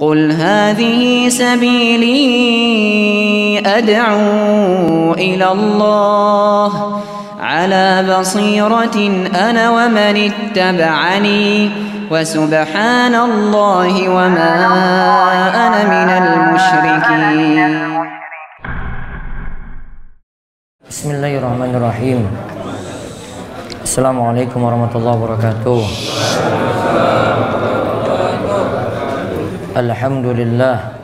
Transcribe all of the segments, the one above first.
قل هذه سبيلي أدعو إلى الله على بصيرة أنا ومن اتبعني وسبحان الله وما أنا من المشركين. بسم الله الرحمن الرحيم. السلام عليكم ورحمة الله وبركاته. Alhamdulillah.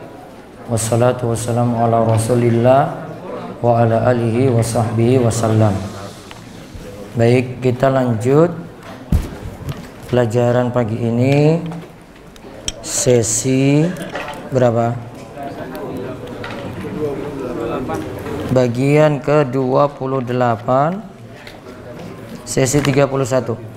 Wassalatu wassalamu ala rasulillah Wa ala alihi wa sahbihi wassalam Baik kita lanjut Pelajaran pagi ini. Sesi Berapa? Bagian ke-28 Sesi 31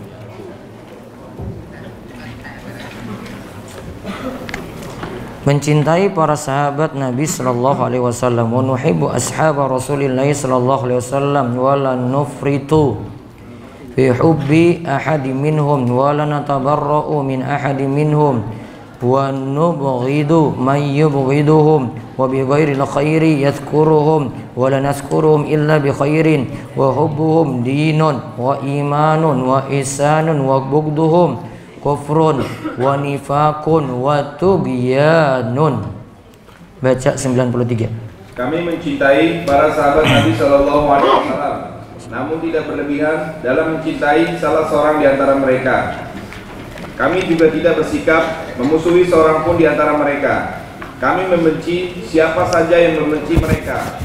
mencintai para sahabat Nabi sallallahu alaihi wasallam wa nuhibbu ashab Rasulillah sallallahu alaihi wasallam wa la nufritu fi hubbi ahadi minhum wa la natabarra'u min ahadi minhum wa nubghidu man yubghiduhum wa bi ghairi khairi yadhkuruhum wa la nazkuruhum illa bi khairin wa hubbuhum dinun wa imanun wa ihsanun wa bughduhum kufrun wa nifakun wa tughyanun baca 93 Kami mencintai para sahabat Nabi Shallallahu Alaihi Wasallam, namun tidak berlebihan dalam mencintai salah seorang di antara mereka. Kami juga tidak bersikap memusuhi seorang pun di antara mereka. Kami membenci siapa saja yang membenci mereka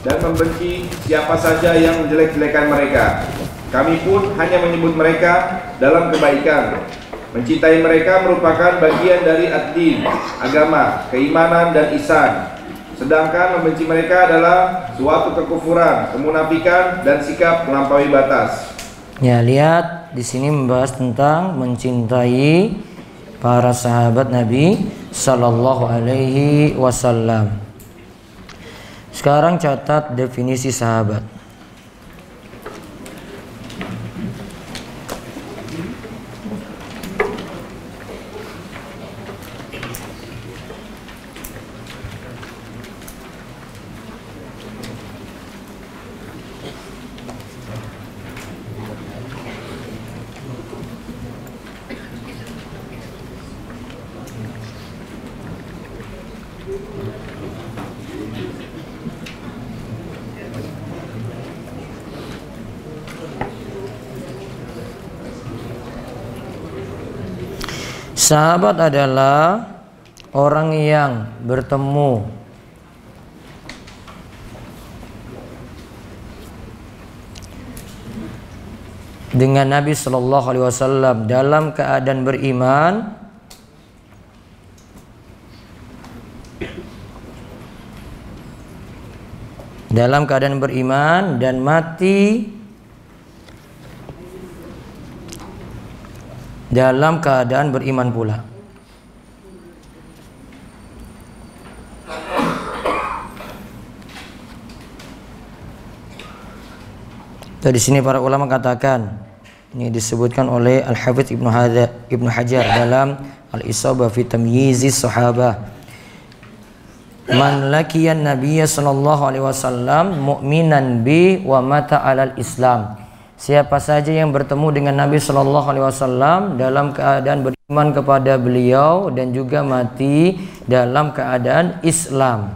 dan membenci siapa saja yang menjelek-jelekan mereka. Kami pun hanya menyebut mereka dalam kebaikan. Mencintai mereka merupakan bagian dari ad-din, agama, keimanan dan ihsan. Sedangkan membenci mereka adalah suatu kekufuran, kemunafikan dan sikap melampaui batas. Ya, lihat di sini membahas tentang mencintai para sahabat Nabi sallallahu alaihi wasallam. Sekarang catat definisi sahabat. Sahabat adalah orang yang bertemu. Dengan Nabi Shallallahu Alaihi Wasallam dalam keadaan beriman dalam keadaan beriman dan mati dalam keadaan beriman pula. Dari sini para ulama katakan ini disebutkan oleh Al Hafidz Ibnu Ibnu Hajar dalam Al Isabah fi Tamyizis Sahabah. Man lakiyan Nabiy sallallahu alaihi wasallam mu'minan bi wa mata alal Islam. Siapa saja yang bertemu dengan Nabi Shallallahu Alaihi Wasallam dalam keadaan beriman kepada beliau dan juga mati dalam keadaan Islam.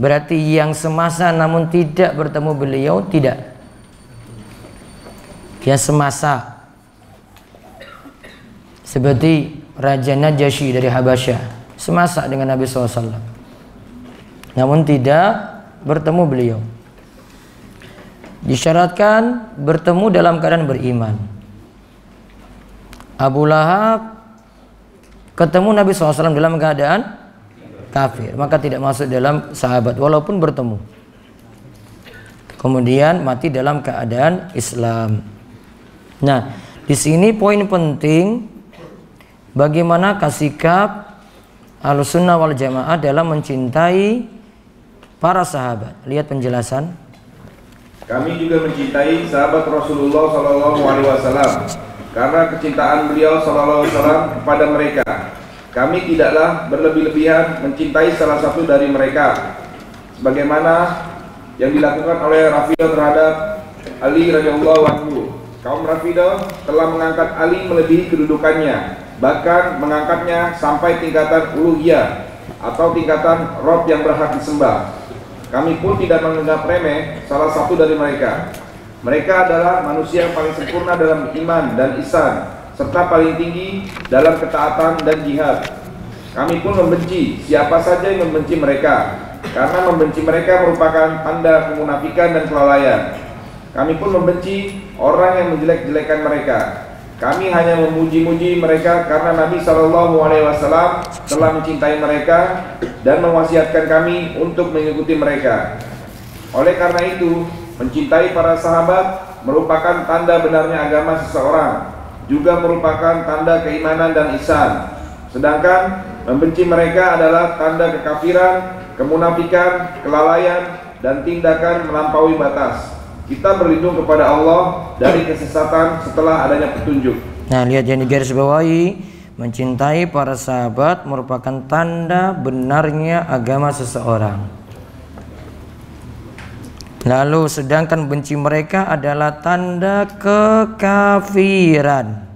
Berarti yang semasa namun tidak bertemu beliau tidak. Yang semasa seperti Raja Najasyi dari Habasyah semasa dengan Nabi SAW. Namun tidak bertemu beliau disyaratkan bertemu dalam keadaan beriman. Abu Lahab ketemu Nabi SAW dalam keadaan kafir, maka tidak masuk dalam sahabat walaupun bertemu. Kemudian mati dalam keadaan Islam. Nah, di sini poin penting bagaimana sikap Ahlussunnah wal Jamaah dalam mencintai para sahabat. Lihat penjelasan kami juga mencintai sahabat Rasulullah Shallallahu Alaihi Wasallam karena kecintaan beliau Shallallahu Alaihi Wasallam kepada mereka. kami tidaklah berlebih-lebihan mencintai salah satu dari mereka sebagaimana yang dilakukan oleh Rafidah terhadap Ali radhiyallahu anhu. Kaum Rafidah telah mengangkat Ali melebihi kedudukannya, bahkan mengangkatnya sampai tingkatan uluhiyah atau tingkatan rob yang berhak disembah. Kami pun tidak menganggap remeh salah satu dari mereka. Mereka adalah manusia yang paling sempurna dalam iman dan isan, serta paling tinggi dalam ketaatan dan jihad. Kami pun membenci siapa saja yang membenci mereka, karena membenci mereka merupakan tanda kemunafikan dan kelalaian. Kami pun membenci orang yang menjelek-jelekan mereka. Kami hanya memuji-muji mereka karena Nabi Shallallahu Alaihi Wasallam telah mencintai mereka dan mewasiatkan kami untuk mengikuti mereka. Oleh karena itu, mencintai para sahabat merupakan tanda benarnya agama seseorang, juga merupakan tanda keimanan dan ihsan. Sedangkan membenci mereka adalah tanda kekafiran, kemunafikan, kelalaian, dan tindakan melampaui batas. Kita berlindung kepada Allah dari kesesatan setelah adanya petunjuk. Nah, lihat yang digaris bawahi, mencintai para sahabat merupakan tanda benarnya agama seseorang. Lalu sedangkan benci mereka adalah tanda kekafiran.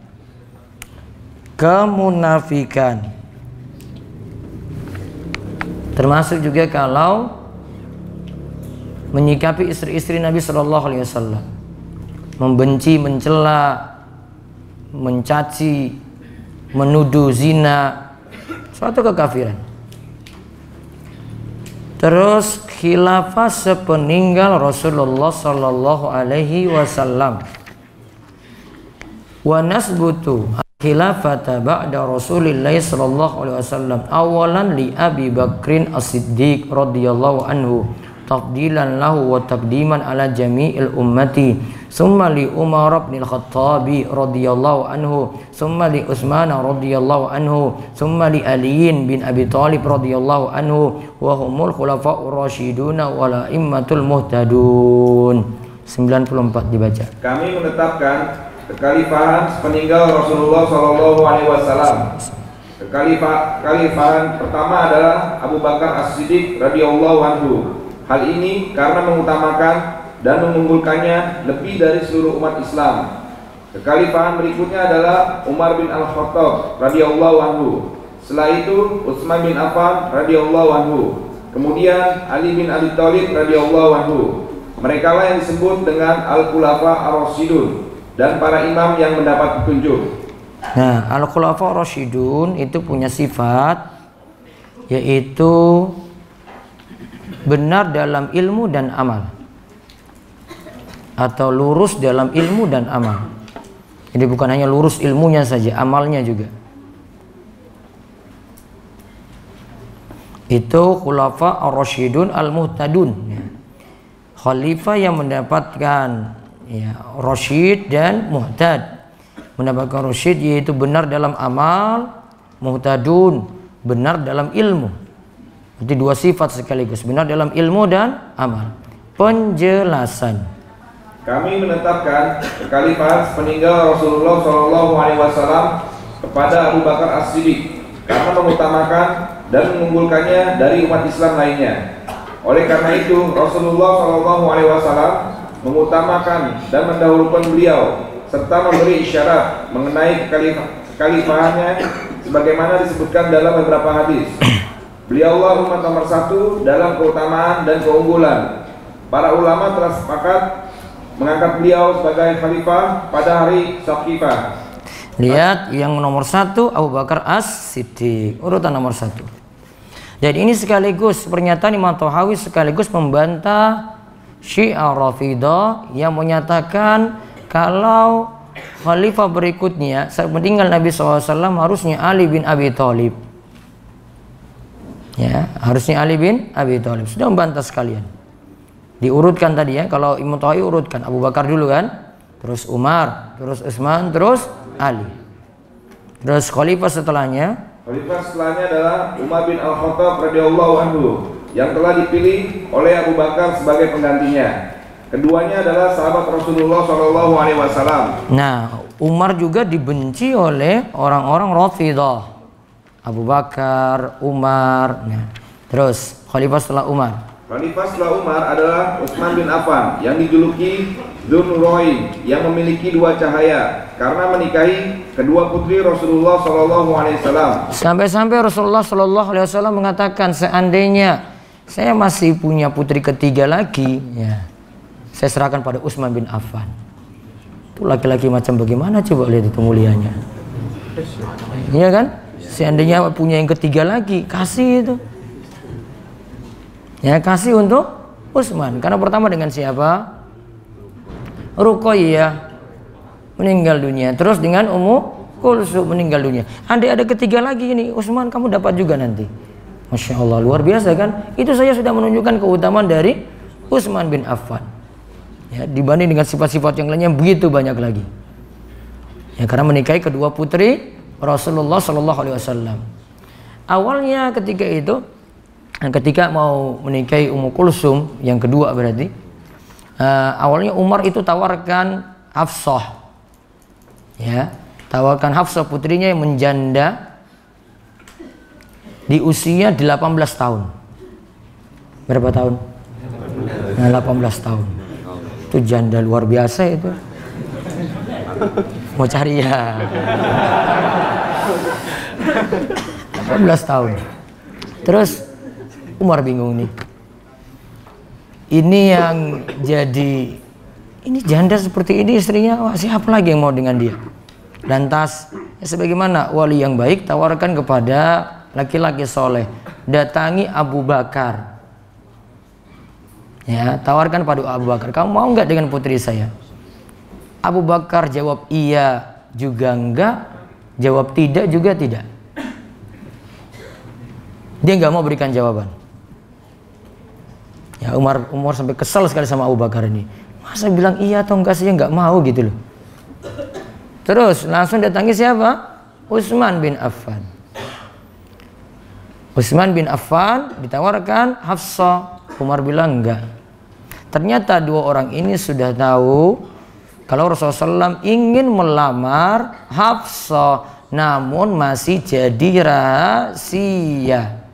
Kemunafikan. Termasuk juga kalau menyikapi istri-istri Nabi Shallallahu Alaihi Wasallam, membenci, mencela, mencaci, menuduh zina, suatu kekafiran. Terus khilafah sepeninggal Rasulullah Shallallahu Alaihi Wasallam. Wa nasbutu khilafata ba'da Rasulillah sallallahu alaihi wasallam awalan li Abi Bakrin As-Siddiq radhiyallahu anhu taqdiman ala jami'il ummati summa li Umar bin Al-Khattab radhiyallahu anhu summa li Utsman radhiyallahu anhu summa li Ali bin Abi Thalib radhiyallahu anhu wa humul khulafa'ur rasyidun wa la'immatul muhtadun 94 dibaca Kami menetapkan kekhalifahan sepeninggal Rasulullah Shallallahu Alaihi Wasallam. Kekhalifahan pertama adalah Abu Bakar As-Siddiq radhiyallahu anhu. Hal ini karena mengutamakan dan mengunggulkannya lebih dari seluruh umat Islam. Kekhalifahan berikutnya adalah Umar bin Al-Khattab radhiyallahu anhu. Setelah itu Utsman bin Affan radhiyallahu anhu. Kemudian Ali bin Abi Thalib radhiyallahu anhu. Mereka lah yang disebut dengan Al-Khulafa Ar-Rasyidun dan para imam yang mendapat petunjuk. Nah, Al-Khulafa Rasyidun itu punya sifat yaitu benar dalam ilmu dan amal. Atau lurus dalam ilmu dan amal. Jadi bukan hanya lurus ilmunya saja, amalnya juga. Itu Khulafa Ar-Rasyidun Al-Muhtadun. Ya. Khalifah yang mendapatkan ya, Rasyid dan Muhtad. Mendapatkan Rasyid yaitu benar dalam amal, Muhtadun benar dalam ilmu. Itu dua sifat sekaligus, benar dalam ilmu dan amal. Penjelasan. Kami menetapkan kekhalifahan sepeninggal Rasulullah Shallallahu Alaihi Wasallam kepada Abu Bakar As-Siddiq karena mengutamakan dan mengunggulkannya dari umat Islam lainnya. Oleh karena itu, Rasulullah Shallallahu Alaihi Wasallam mengutamakan dan mendahulukan beliau serta memberi isyarat mengenai kekhalifahannya sebagaimana disebutkan dalam beberapa hadis. Beliaulah umat nomor satu dalam keutamaan dan keunggulan. Para ulama telah sepakat mengangkat beliau sebagai khalifah pada hari Saqifah. Lihat yang nomor satu Abu Bakar As Siddiq urutan nomor satu. Jadi ini sekaligus pernyataan Imam Tahawi sekaligus membantah Syiah Rafidah yang menyatakan kalau khalifah berikutnya meninggal Nabi SAW harusnya Ali bin Abi Thalib. Ya, harusnya Ali bin Abi Thalib. Sudah membantah sekalian. Diurutkan tadi ya, kalau Imam Tahawi urutkan Abu Bakar dulu kan, terus Umar, terus Utsman, terus Ali. Terus khalifah setelahnya Khalifah setelahnya adalah Umar bin Al-Khattab radhiyallahu anhu yang telah dipilih oleh Abu Bakar sebagai penggantinya. Keduanya adalah sahabat Rasulullah Shallallahu Alaihi Wasallam. Nah, Umar juga dibenci oleh orang-orang Rafidah. Abu Bakar, Umar. Nah, terus khalifah setelah Umar. Khalifah setelah Umar adalah Utsman bin Affan yang dijuluki Dzunurain yang memiliki dua cahaya karena menikahi kedua putri Rasulullah Shallallahu Alaihi Wasallam. Sampai-sampai Rasulullah Shallallahu Alaihi Wasallam mengatakan seandainya saya masih punya putri ketiga lagi, ya, saya serahkan pada Utsman bin Affan. Itu laki-laki macam bagaimana coba lihat itu mulianya. Iya kan? Seandainya punya yang ketiga lagi, kasih itu. Ya, kasih untuk Utsman. Karena pertama dengan siapa? Ruqayyah meninggal dunia. Terus dengan Ummu Kulsum meninggal dunia. Andai ada ketiga lagi ini, Utsman kamu dapat juga nanti. Masya Allah luar biasa kan? Itu saya sudah menunjukkan keutamaan dari Utsman bin Affan. Ya, dibanding dengan sifat-sifat yang lainnya begitu banyak lagi. Ya, karena menikahi kedua putri Rasulullah Shallallahu Alaihi Wasallam. Awalnya ketika itu, ketika mau menikahi Ummu Kulsum yang kedua berarti, uh, awalnya Umar itu tawarkan Hafsah, ya, tawarkan Hafsah putrinya yang menjanda di usia 18 tahun. Berapa tahun? Nah, 18 tahun. Itu janda luar biasa itu. Mau cari ya. 18 tahun. Terus Umar bingung nih. Ini yang jadi ini janda seperti ini istrinya, wah, siapa lagi yang mau dengan dia? Lantas ya sebagaimana wali yang baik tawarkan kepada laki-laki soleh datangi Abu Bakar ya tawarkan pada Abu Bakar kamu mau nggak dengan putri saya Abu Bakar jawab iya juga enggak. Jawab tidak juga tidak. Dia nggak mau berikan jawaban. Ya Umar Umar sampai kesal sekali sama Abu Bakar ini. Masa bilang iya atau enggak sih? Nggak mau gitu loh. Terus langsung datangi siapa? Utsman bin Affan. Utsman bin Affan ditawarkan Hafsah. Umar bilang enggak. Ternyata dua orang ini sudah tahu kalau Rasulullah SAW ingin melamar Hafsah namun masih jadi rahasia.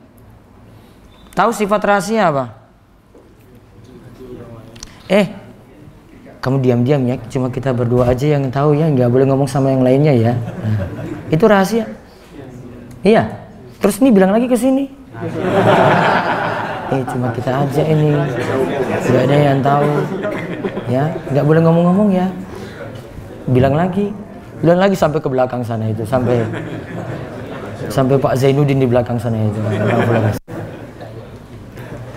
Tahu sifat rahasia apa? Eh kamu diam-diam ya cuma kita berdua aja yang tahu ya nggak boleh ngomong sama yang lainnya ya. Nah, itu rahasia. Iya. Terus ini bilang lagi ke sini. Eh cuma kita aja ini. Nggak ada yang tahu ya nggak boleh ngomong-ngomong ya bilang lagi bilang lagi sampai ke belakang sana itu sampai sampai Pak Zainuddin di belakang sana itu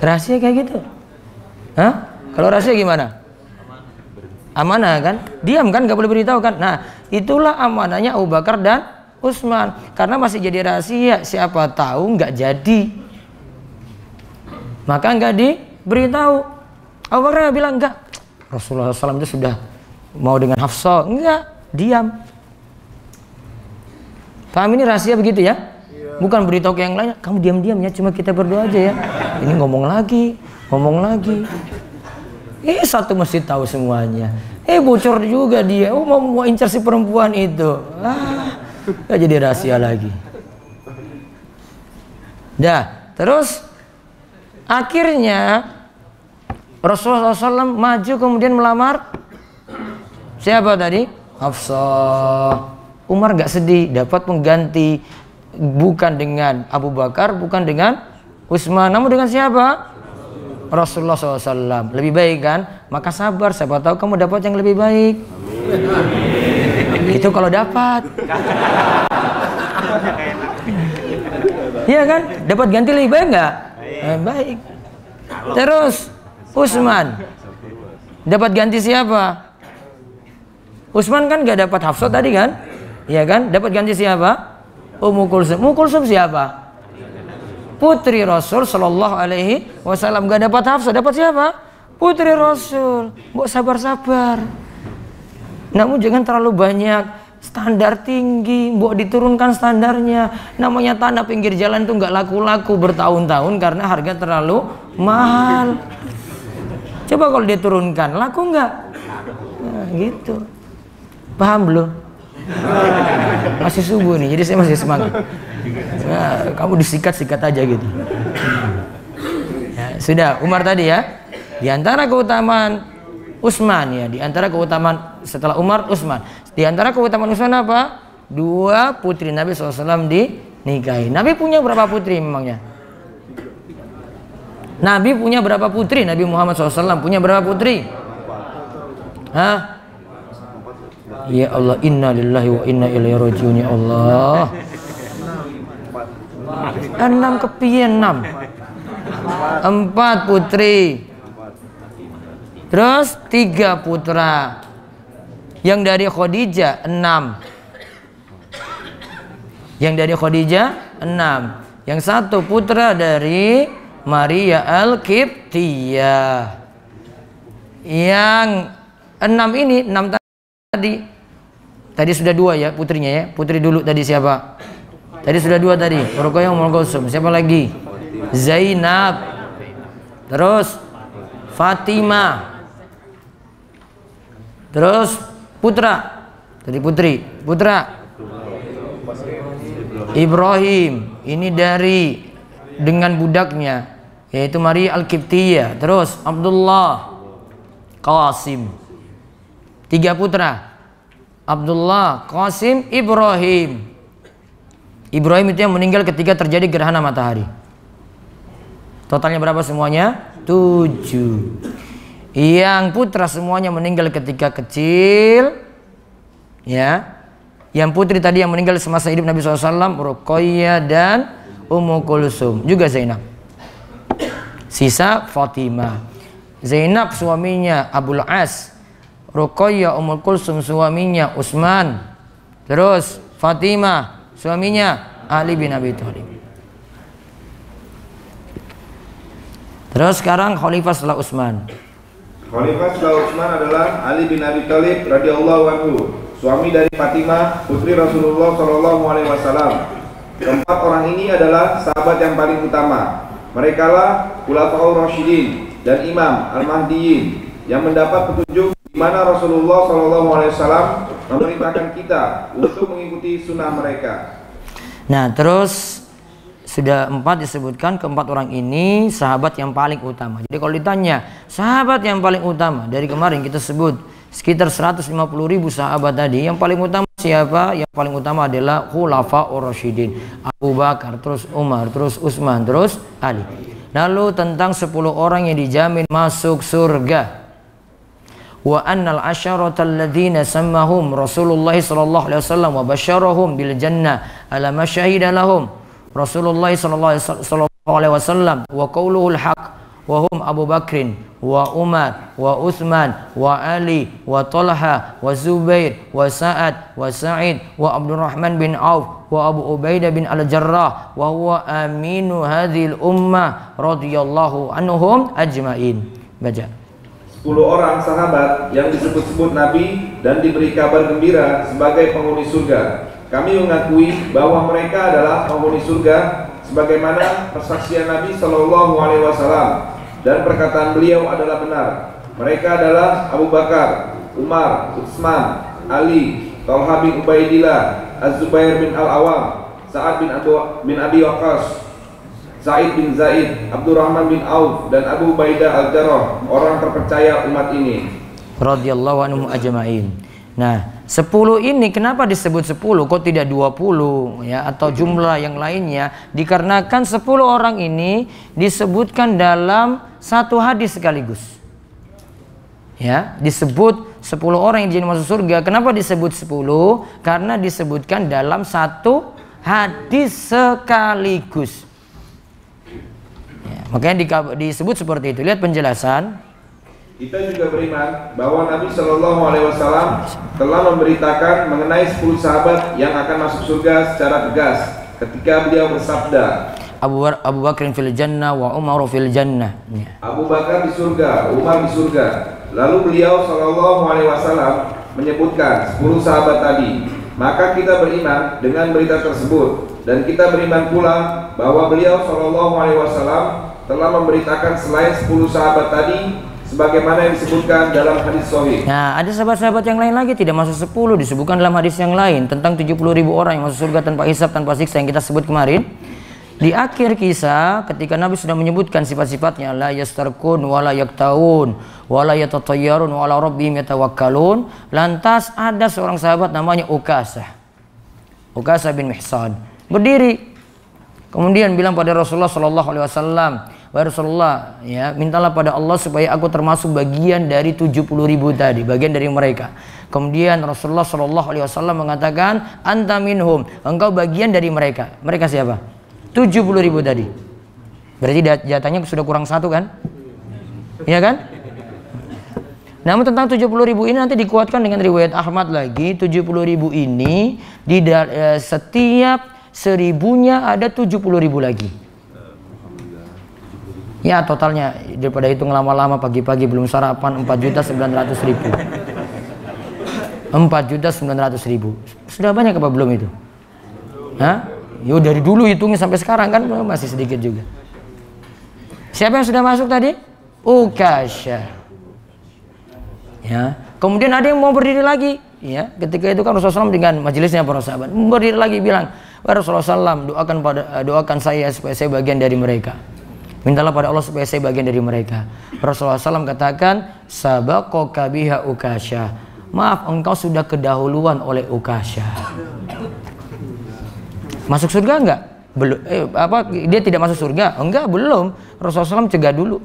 rahasia kayak gitu Hah? Kalau rahasia gimana? Amanah kan? Diam kan? Gak boleh beritahu kan? Nah, itulah amanahnya Abu Bakar dan Utsman. Karena masih jadi rahasia, siapa tahu nggak jadi. Maka nggak diberitahu. Abu Bakar bilang enggak. Rasulullah SAW itu sudah mau dengan Hafsah. Enggak, diam. Paham ini rahasia begitu ya? Bukan beritahu ke yang lain, kamu diam-diam ya, cuma kita berdua aja ya. Ini ngomong lagi, ngomong lagi. Eh satu mesti tahu semuanya. Eh bocor juga dia. Oh mau mau incar si perempuan itu. Ah, gak jadi rahasia lagi. Dah, terus akhirnya Rasulullah SAW maju kemudian melamar. Siapa tadi? Hafsah. Umar gak sedih dapat pengganti bukan dengan Abu Bakar, bukan dengan Utsman, namun dengan siapa? Rasulullah SAW lebih baik kan? Maka sabar siapa tahu kamu dapat yang lebih baik. Itu kalau dapat. Iya kan? Dapat ganti lebih baik nggak eh, baik. Terus Usman. Dapat ganti siapa? Usman kan nggak dapat Hafsah tadi kan? Iya kan? Dapat ganti siapa? Ummu Kulsum. Ummu Kulsum siapa? Putri Rasul Shallallahu Alaihi Wasallam. Gak dapat Hafsah. Dapat siapa? Putri Rasul. Mbok sabar-sabar. Namun jangan terlalu banyak. Standar tinggi. Mbok diturunkan standarnya. Namanya tanah pinggir jalan itu nggak laku-laku bertahun-tahun karena harga terlalu mahal coba kalau diturunkan laku nggak nah, gitu paham belum masih subuh nih jadi saya masih semangat Ya, kamu disikat-sikat aja gitu. Ya, sudah Umar tadi ya. Di antara keutamaan Utsman ya, di antara keutamaan setelah Umar Utsman. Di antara keutamaan Utsman apa? Dua putri Nabi SAW dinikahi. Nabi punya berapa putri memangnya? Nabi punya berapa putri? Nabi Muhammad SAW punya berapa putri? Hah? Ya Allah, inna lillahi wa inna ilaihi rajiun ya Allah. Enam kepian enam. Empat putri. Terus tiga putra. Yang dari Khadijah enam. Yang dari Khadijah enam. Yang satu putra dari Maria Al-Kiptiyah. Yang enam ini enam tadi. Tadi sudah dua ya putrinya ya. Putri dulu tadi siapa? Tadi sudah dua tadi. Ruqayyah Ummul. Siapa lagi? Zainab. Terus Fatimah. Terus putra. Tadi putri. Putra. Ibrahim. Ini dari dengan budaknya yaitu Maria Al-Qibtiyah. Terus Abdullah Qasim. Tiga putra. Abdullah, Qasim, Ibrahim. Ibrahim itu yang meninggal ketika terjadi gerhana matahari. Totalnya berapa semuanya? Tujuh. Yang putra semuanya meninggal ketika kecil. Ya. Yang putri tadi yang meninggal semasa hidup Nabi SAW, Ruqayyah dan Ummu Kulsum, juga Zainab. Sisa Fatimah. Zainab suaminya Abul As. Ruqayyah Ummul Kulsum suaminya Utsman. Terus Fatimah suaminya Ali bin Abi Thalib. Terus sekarang khalifah setelah Utsman. Khalifah setelah Utsman adalah Ali bin Abi Thalib radhiyallahu anhu, suami dari Fatimah, putri Rasulullah Shallallahu alaihi wasallam. Keempat orang ini adalah sahabat yang paling utama. Mereka lah Khulafaur Rasyidin dan Imam Al-Mahdiyin yang mendapat petunjuk di mana Rasulullah wasallam memerintahkan kita untuk mengikuti sunnah mereka. Nah, terus sudah empat disebutkan keempat orang ini sahabat yang paling utama. Jadi kalau ditanya sahabat yang paling utama dari kemarin kita sebut sekitar 150 ribu sahabat tadi yang paling utama siapa? Yang paling utama adalah Khulafa Rasyidin Abu Bakar, terus Umar, terus Utsman, terus Ali. Lalu tentang 10 orang yang dijamin masuk surga. Wa annal asyarata alladhina sammahum Rasulullah sallallahu alaihi wasallam wa basyarahum bil jannah ala ma syahida lahum Rasulullah sallallahu alaihi wasallam wa qauluhul haq wa hum Abu Bakrin wa Umar wa Uthman wa Ali wa Talha wa Zubair wa Sa'ad wa Sa'id wa Abdurrahman bin Auf wa Abu Ubaidah bin Al-Jarrah wa huwa aminu hadhil ummah radhiyallahu anhum ajmain. Baca. 10 orang sahabat yang disebut-sebut Nabi dan diberi kabar gembira sebagai penghuni surga. Kami mengakui bahwa mereka adalah penghuni surga sebagaimana persaksian Nabi Shallallahu alaihi wasallam dan perkataan beliau adalah benar. Mereka adalah Abu Bakar, Umar, Utsman, Ali, Talha bin Ubaidillah, Az-Zubair bin Al-Awam, Sa'ad bin Abu bin Abi Waqqas, Sa'id bin Zaid, Abdurrahman bin Auf dan Abu Ubaidah Al-Jarrah, orang terpercaya umat ini. radhiyallahu anhum ajmain. Nah, 10 ini kenapa disebut 10 kok tidak 20 ya atau jumlah yang lainnya? Dikarenakan 10 orang ini disebutkan dalam satu hadis sekaligus. Ya, disebut 10 orang yang jadi masuk surga. Kenapa disebut 10? Karena disebutkan dalam satu hadis sekaligus. Ya, makanya di- disebut seperti itu. Lihat penjelasan. Kita juga beriman bahwa Nabi Shallallahu Alaihi Wasallam telah memberitakan mengenai 10 sahabat yang akan masuk surga secara tegas ketika beliau bersabda, Abu, Abu Bakrin fil jannah wa Umar fil jannah. Ya. Abu Bakar di surga, Umar di surga. Lalu beliau Shallallahu Alaihi Wasallam menyebutkan 10 sahabat tadi. Maka kita beriman dengan berita tersebut dan kita beriman pula bahwa beliau Shallallahu Alaihi Wasallam telah memberitakan selain 10 sahabat tadi sebagaimana yang disebutkan dalam hadis sahih. Nah, ada sahabat-sahabat yang lain lagi tidak masuk 10 disebutkan dalam hadis yang lain tentang 70 ribu orang yang masuk surga tanpa hisab tanpa siksa yang kita sebut kemarin. Di akhir kisah ketika Nabi sudah menyebutkan sifat-sifatnya la yastarkun wala yaktaun wala yatatayyarun wala rabbihim yatawakkalun, lantas ada seorang sahabat namanya Ukasah. Ukasah bin Mihsan berdiri kemudian bilang pada Rasulullah sallallahu alaihi wasallam, Wahai Rasulullah, ya, mintalah pada Allah supaya aku termasuk bagian dari 70 ribu tadi, bagian dari mereka. Kemudian Rasulullah Shallallahu Alaihi Wasallam mengatakan, anta minhum, engkau bagian dari mereka. Mereka siapa? 70 ribu tadi. Berarti jatahnya sudah kurang satu kan? Iya kan? Namun tentang 70 ribu ini nanti dikuatkan dengan riwayat Ahmad lagi. 70 ribu ini di eh, setiap seribunya ada 70 ribu lagi. Ya totalnya daripada itu lama-lama pagi-pagi belum sarapan 4 juta 900 ribu. 4 juta 900 ribu. Sudah banyak apa belum itu? Hah? Yo dari dulu hitungnya sampai sekarang kan masih sedikit juga. Siapa yang sudah masuk tadi? Ukasha Ya. Kemudian ada yang mau berdiri lagi. Ya ketika itu kan Rasulullah SAW dengan majelisnya para sahabat. Berdiri lagi bilang Rasulullah SAW doakan pada doakan saya supaya saya bagian dari mereka Mintalah pada Allah supaya saya bagian dari mereka. Rasulullah SAW katakan, Sabakoka biha ukasha. Maaf, engkau sudah kedahuluan oleh ukasha. Masuk surga enggak? Belum. Eh, apa? Dia tidak masuk surga? Enggak, belum. Rasulullah SAW cegah dulu.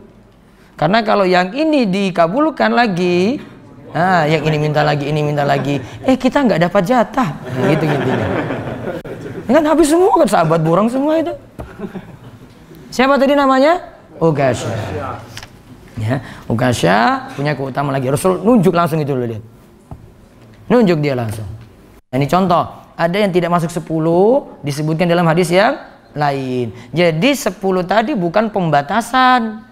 Karena kalau yang ini dikabulkan lagi, nah, yang ini minta lagi, ini minta lagi, eh kita nggak dapat jatah, nah, gitu gitu. Kan habis semua kan sahabat borong semua itu. Siapa tadi namanya? Ugasha. Ya, punya keutamaan lagi. Rasul nunjuk langsung itu lihat. Nunjuk dia langsung. Ini contoh. Ada yang tidak masuk 10 disebutkan dalam hadis yang lain. Jadi 10 tadi bukan pembatasan.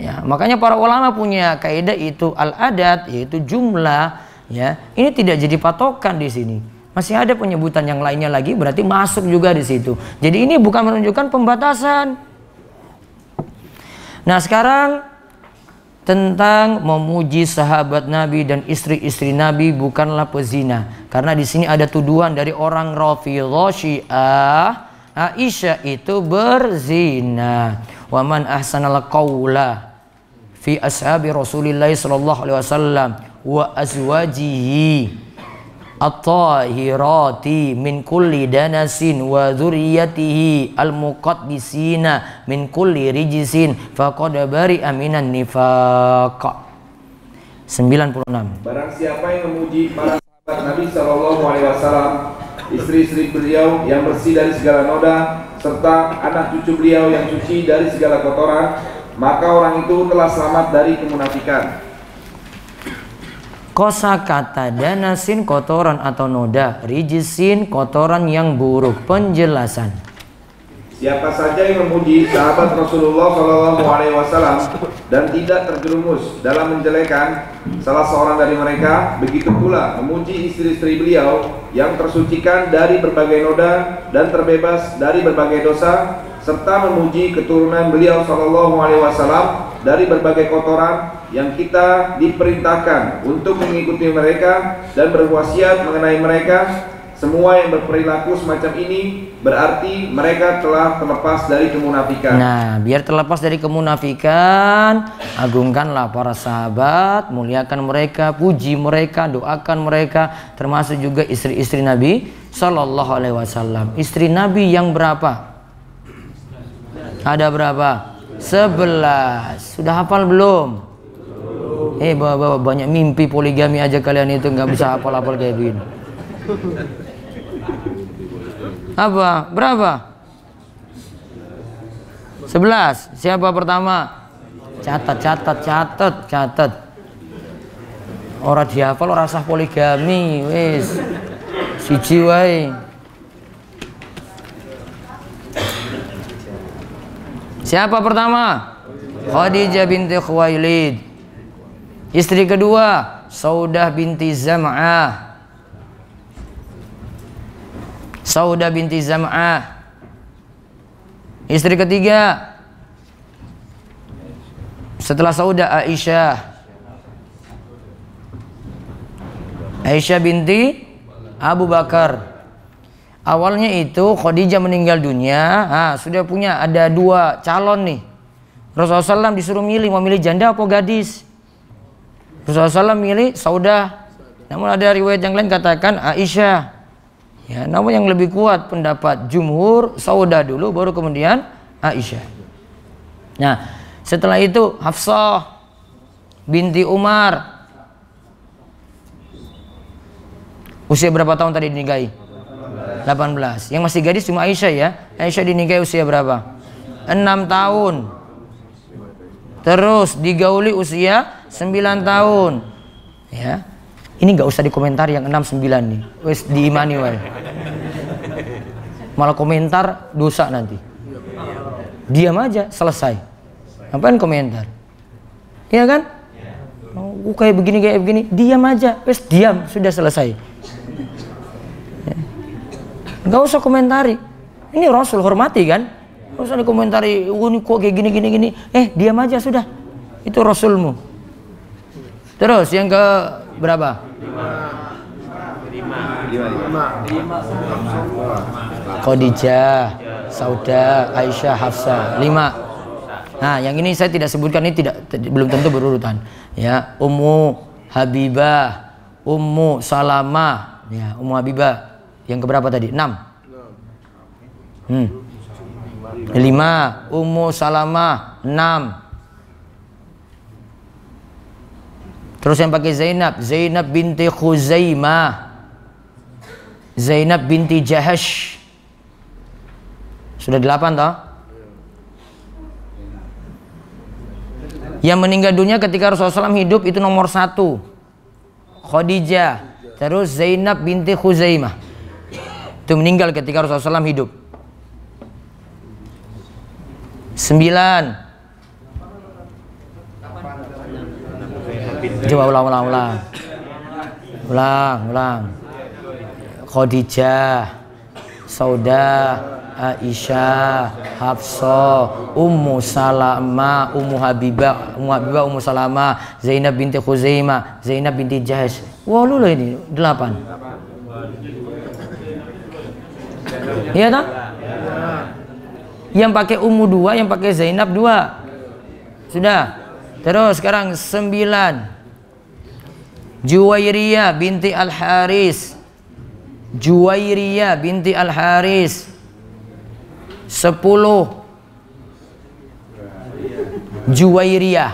Ya, makanya para ulama punya kaidah itu al-adat yaitu jumlah ya. Ini tidak jadi patokan di sini. Masih ada penyebutan yang lainnya lagi berarti masuk juga di situ. Jadi ini bukan menunjukkan pembatasan. Nah, sekarang tentang memuji sahabat Nabi dan istri-istri Nabi bukanlah pezina. Karena di sini ada tuduhan dari orang Rafidhah Syiah Aisyah itu berzina. Wa man ahsanal qawla fi ashabi Rasulillah sallallahu alaihi wasallam wa azwajihi at-tahirati min kulli danasin wa dzurriyyatihi al-muqaddisina min kulli rijisin faqad bari'a minan nifaq. 96 Barang siapa yang memuji para sahabat Nabi sallallahu alaihi wasallam istri-istri beliau yang bersih dari segala noda serta anak cucu beliau yang suci dari segala kotoran maka orang itu telah selamat dari kemunafikan Kosa kata danasin kotoran atau noda, rijisin kotoran yang buruk. Penjelasan. Siapa saja yang memuji sahabat Rasulullah Shallallahu Alaihi Wasallam dan tidak terjerumus dalam menjelekan salah seorang dari mereka, begitu pula memuji istri-istri beliau yang tersucikan dari berbagai noda dan terbebas dari berbagai dosa, serta memuji keturunan beliau Shallallahu Alaihi Wasallam dari berbagai kotoran yang kita diperintahkan untuk mengikuti mereka dan berwasiat mengenai mereka semua yang berperilaku semacam ini berarti mereka telah terlepas dari kemunafikan. Nah, biar terlepas dari kemunafikan, agungkanlah para sahabat, muliakan mereka, puji mereka, doakan mereka, termasuk juga istri-istri Nabi Shallallahu Alaihi Wasallam. Istri Nabi yang berapa? Ada berapa? Sebelas. Sudah hafal belum? Eh bawa-bawa banyak mimpi poligami aja kalian itu nggak bisa hafal-hafal kayak begini. Apa? Berapa? Sebelas. Siapa pertama? Catat, catat, catat, catat. Orang dihafal orang sah poligami, wis. Siji wae. Siapa pertama? Khadijah binti Khuwailid. Istri kedua, Saudah binti Zam'ah. Saudah binti Zam'ah. Istri ketiga, Setelah Saudah Aisyah. Aisyah binti Abu Bakar. Awalnya itu Khadijah meninggal dunia, ah, sudah punya ada dua calon nih. Rasulullah SAW disuruh milih mau milih janda apa gadis. Rasulullah SAW milih Saudah. Namun ada riwayat yang lain katakan Aisyah. Ya, namun yang lebih kuat pendapat jumhur Saudah dulu baru kemudian Aisyah. Nah, setelah itu Hafsah binti Umar. Usia berapa tahun tadi dinikahi? 18. Yang masih gadis cuma Aisyah ya. Aisyah dinikahi usia berapa? 6 tahun. Terus digauli usia 9 tahun. Ya. Ini nggak usah dikomentari yang 6 9 nih. Wes diimani wae. Malah komentar dosa nanti. Diam aja, selesai. Ngapain komentar? Iya kan? Oh, kayak begini kayak begini, diam aja. Wes diam, sudah selesai. Gak usah komentari. Ini Rasul hormati kan? Gak usah dikomentari, oh, ini kok kayak gini gini gini. Eh, diam aja sudah. Itu Rasulmu. Terus yang ke berapa? Khadijah, Sauda, Aisyah, Hafsa. Lima. Nah, yang ini saya tidak sebutkan ini tidak belum tentu berurutan. Ya, Ummu Habibah, Ummu Salamah, ya, Ummu Habibah, yang keberapa tadi? Enam. Hmm. Lima. Ummu Salamah. Enam. Terus yang pakai Zainab. Zainab binti Khuzaimah. Zainab binti Jahash. Sudah delapan toh? Yang meninggal dunia ketika Rasulullah SAW hidup itu nomor satu. Khadijah. Terus Zainab binti Khuzaimah itu meninggal ketika Rasulullah SAW hidup. Sembilan. Coba ulang, ulang, ulang. Ulang, ulang. Khadijah, Sauda, Aisyah, Hafsah, Ummu Salama, Ummu Habibah, Ummu Habibah, Ummu Salama, Zainab binti Khuzaimah, Zainab binti Jahash. Wah, lu ini delapan. Iya toh? Yang pakai Ummu dua, yang pakai Zainab dua. Sudah. Terus sekarang sembilan. Juwairiyah binti Al-Haris. Juwairiyah binti Al-Haris. Sepuluh. Juwairiyah.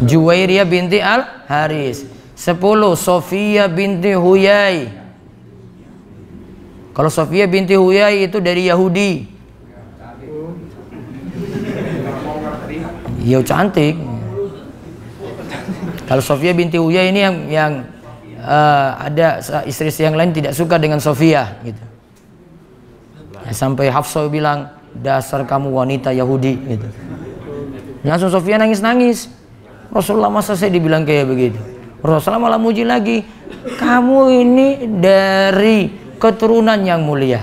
Juwairiyah binti Al-Haris. Sepuluh Sofia binti Huyai. Kalau Sofia binti Huyai itu dari Yahudi. Ya cantik. Kalau Sofia binti Huyai ini yang yang uh, ada istri yang lain tidak suka dengan Sofia gitu. Ya, sampai Hafsah bilang dasar kamu wanita Yahudi gitu. Langsung Sofia nangis-nangis. Rasulullah masa saya dibilang kayak begitu. Rasulullah malah muji lagi kamu ini dari keturunan yang mulia.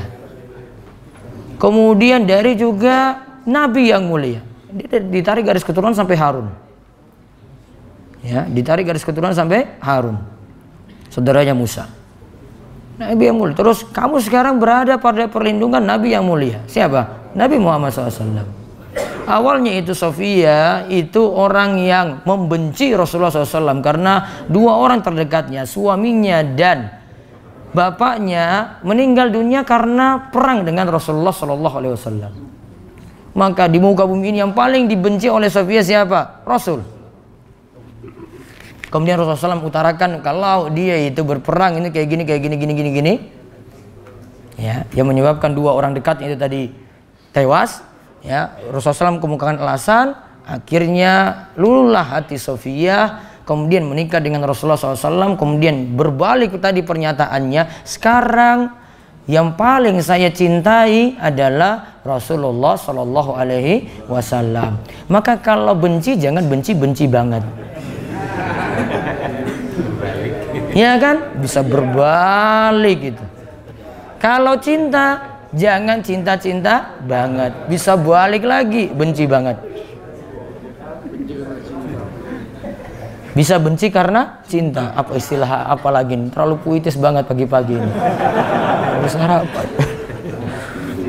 Kemudian dari juga nabi yang mulia. Ditarik garis keturunan sampai Harun. Ya ditarik garis keturunan sampai Harun saudaranya Musa. Nabi yang mulia. Terus kamu sekarang berada pada perlindungan Nabi yang mulia. Siapa? Nabi Muhammad SAW Awalnya itu Sofia itu orang yang membenci Rasulullah SAW karena dua orang terdekatnya, suaminya dan bapaknya meninggal dunia karena perang dengan Rasulullah SAW. Maka di muka bumi ini yang paling dibenci oleh Sofia siapa? Rasul. Kemudian Rasulullah SAW utarakan kalau dia itu berperang ini kayak gini, kayak gini, gini, gini, gini. Ya, yang menyebabkan dua orang dekatnya itu tadi tewas ya Rasulullah SAW kemukakan alasan akhirnya lululah hati Sofia kemudian menikah dengan Rasulullah SAW kemudian berbalik tadi pernyataannya sekarang yang paling saya cintai adalah Rasulullah Shallallahu Alaihi Wasallam. Maka kalau benci jangan benci benci banget. Ya kan bisa berbalik gitu. Kalau cinta Jangan cinta-cinta banget. Bisa balik lagi benci banget. Bisa benci karena cinta. Apa istilah apa lagi? Terlalu puitis banget pagi-pagi ini. Harus sarapan.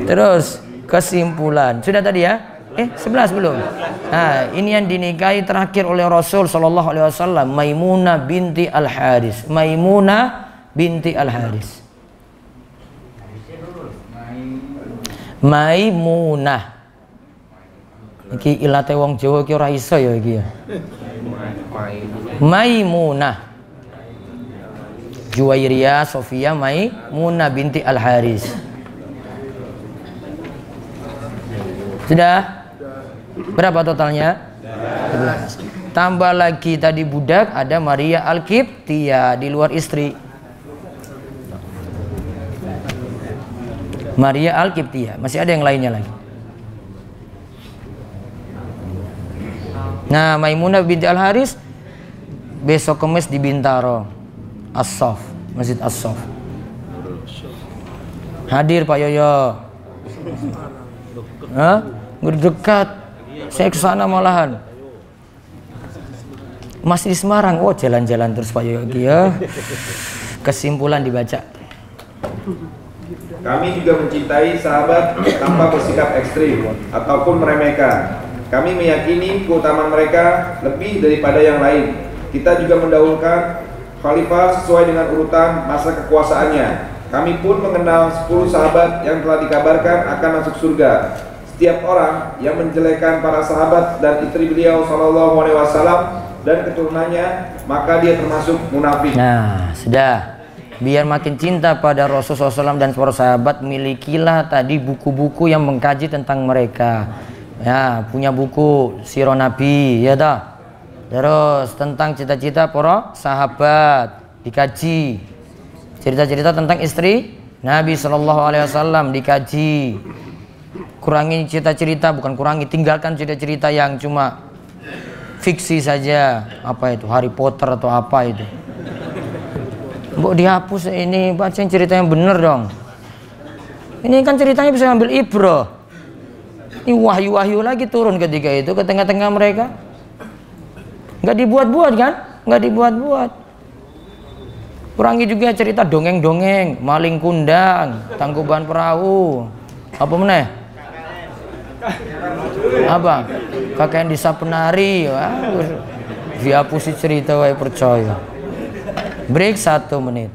Terus kesimpulan. Sudah tadi ya? Eh, 11 belum? Nah, ini yang dinikahi terakhir oleh Rasul sallallahu alaihi wasallam, Maimunah binti Al-Haris. Maimunah binti Al-Haris. Maimunah. Iki ilate wong Jawa iki ora iso ya iki ya. Maimunah. Juwairiyah Sofia Maimunah binti Al-Haris. Sudah? Berapa totalnya? 11. Tambah lagi tadi budak ada Maria Al-Qibtiyah di luar istri. Maria Al-Qibtiyah. Masih ada yang lainnya lagi. Nah, Maimunah binti Al-Haris besok kemis di Bintaro. As-Sof, Masjid As-Sof. Hadir Pak Yoyo. Hah? Dekat. Saya ke sana malahan. Masih di Semarang. Oh, jalan-jalan terus Pak Yoyo ya. Kesimpulan dibaca. Kami juga mencintai sahabat tanpa bersikap ekstrim ataupun meremehkan. Kami meyakini keutamaan mereka lebih daripada yang lain. Kita juga mendahulukan khalifah sesuai dengan urutan masa kekuasaannya. Kami pun mengenal 10 sahabat yang telah dikabarkan akan masuk surga. Setiap orang yang menjelekan para sahabat dan istri beliau Shallallahu Alaihi Wasallam dan keturunannya, maka dia termasuk munafik. Nah, sudah biar makin cinta pada Rasulullah SAW dan para sahabat milikilah tadi buku-buku yang mengkaji tentang mereka. Ya punya buku Siro Nabi ya dah. Terus tentang cita-cita para sahabat dikaji. Cerita-cerita tentang istri Nabi Shallallahu Alaihi Wasallam dikaji. Kurangi cerita-cerita bukan kurangi tinggalkan cerita-cerita yang cuma fiksi saja. Apa itu? Harry Potter atau apa itu Mbok dihapus ini baca cerita yang bener dong. Ini kan ceritanya bisa ambil ibro. Ini wahyu-wahyu lagi turun ketika itu ke tengah-tengah mereka. Nggak dibuat-buat kan? Nggak dibuat-buat. Kurangi juga cerita dongeng-dongeng, maling kundang, tangkuban perahu. Apa meneh? Apa? Kakek disa penari. Wah, dihapusi cerita wae percaya. Break satu menit.